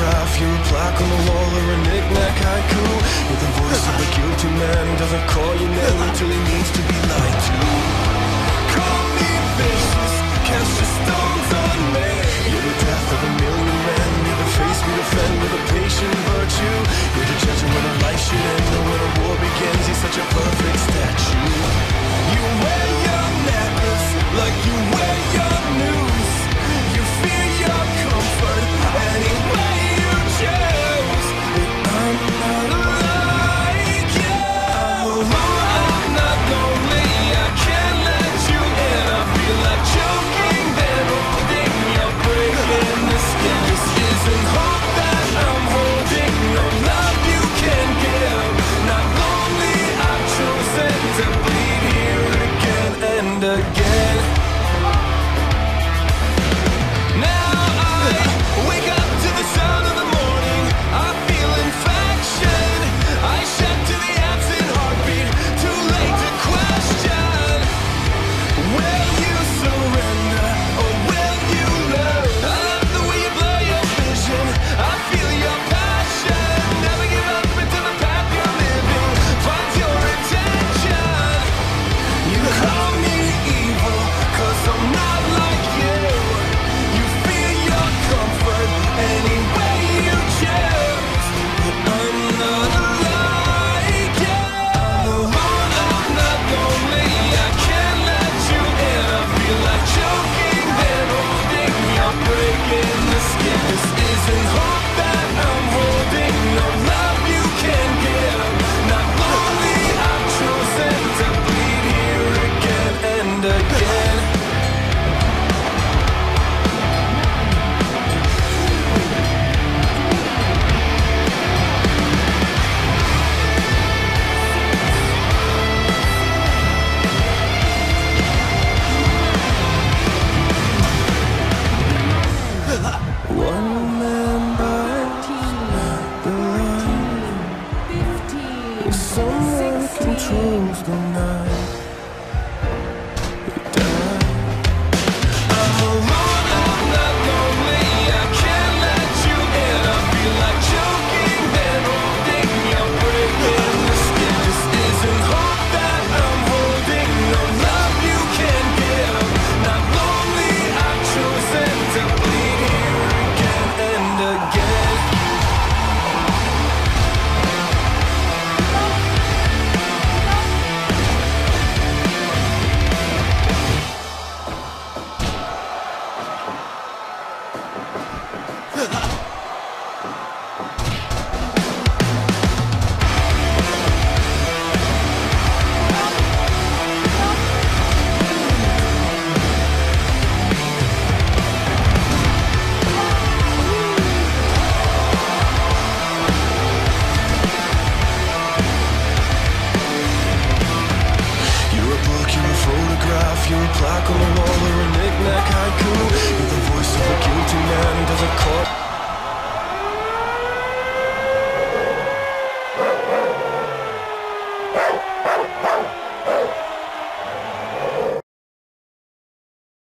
photograph You're a plaque on the wall or a knick-knack haiku. With the voice of a guilty man who doesn't call you again. You're a photograph, you're a plaque on the wall Or a knick-knack haiku? You're the voice of a guilty man Does a court